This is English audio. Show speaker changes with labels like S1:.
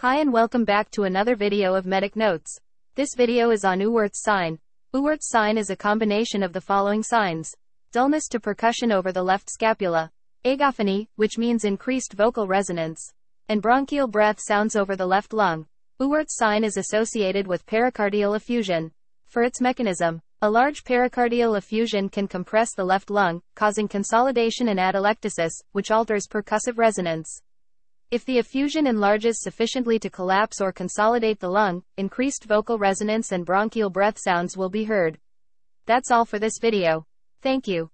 S1: Hi and welcome back to another video of Medic Notes. This video is on Ewart's sign. Ewart's sign is a combination of the following signs. Dullness to percussion over the left scapula. Egophony, which means increased vocal resonance. And bronchial breath sounds over the left lung. Ewart's sign is associated with pericardial effusion. For its mechanism, a large pericardial effusion can compress the left lung, causing consolidation and atelectasis, which alters percussive resonance. If the effusion enlarges sufficiently to collapse or consolidate the lung, increased vocal resonance and bronchial breath sounds will be heard. That's all for this video. Thank you.